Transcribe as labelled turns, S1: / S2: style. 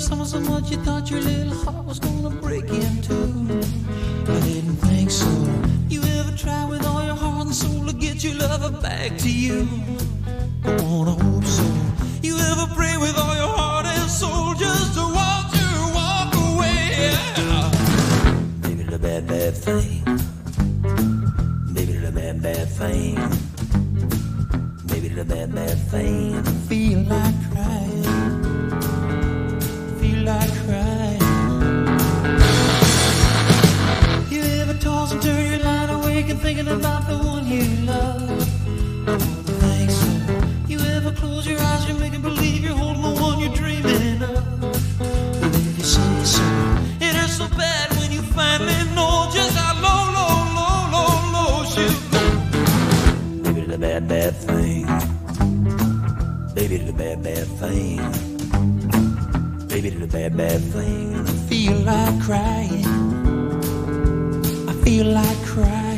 S1: so much you thought your little heart was gonna break in two. I didn't think so. You ever try with all your heart and soul to get your lover back to you? I wanna hope so. You ever pray with all your heart and soul just to watch her walk away? Baby, the bad, bad thing. Baby, the bad, bad thing. Baby, the bad, bad thing. The one you love? I don't think so. You ever close your eyes, you're making believe you're holding the one you're dreaming of? Well, if you say so, it hurts so bad when you finally know just how low, low, low, low, low she'll go. Baby, the bad, bad thing. Baby, the bad, bad thing. Baby, the bad, bad thing. I feel like crying. I feel like crying.